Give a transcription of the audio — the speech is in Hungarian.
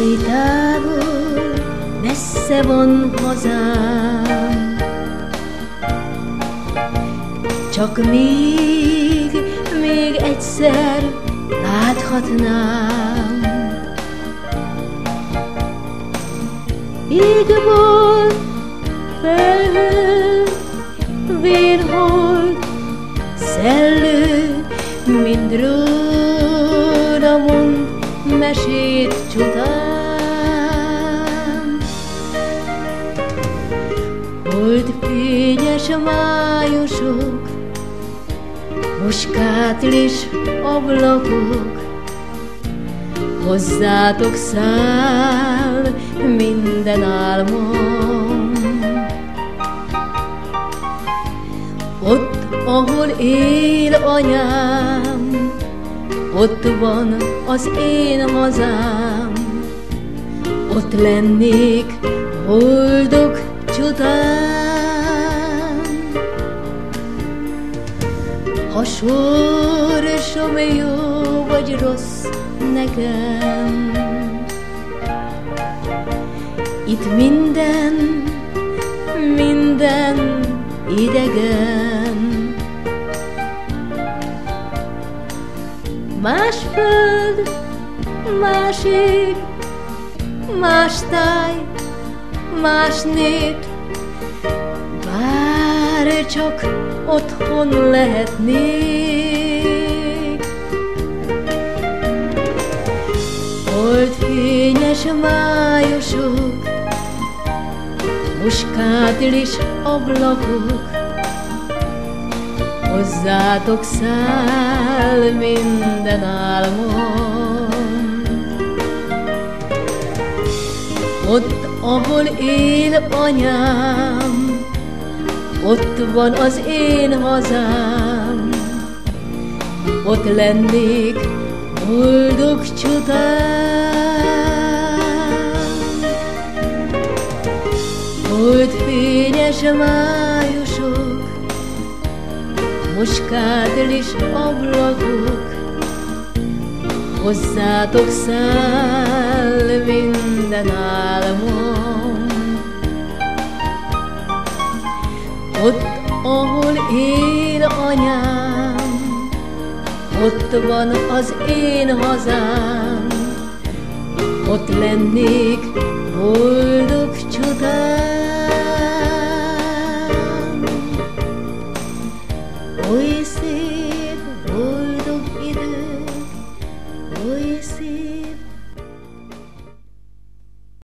Oly távol, messze van hazám, Csak még, még egyszer láthatnám. Ég volt felhő, vérhold, szellő, mind róla mond mesét csután. Fényes májusok, muskátlis ablakok, Hozzátok száll minden álmom. Ott, ahol él anyám, ott van az én hazám, ott lennék boldog csodán. Ha sorsom jó vagy rossz nekem, itt minden, minden idegen. Más föld, más ég, más táj, más nép, csak otthon lehetnék. Holdfényes májusok, muskátlis ablakok, Hozzátok száll minden álmom. Ott, ahol él anyám, ott van az én hazám, ott lennék boldog csodán. Hold fényes májusok, muskátlis ablakok, hozzátok száll minden álmom. Ott, ahol él anyám, ott van az én hazám, ott lennék boldog csodám.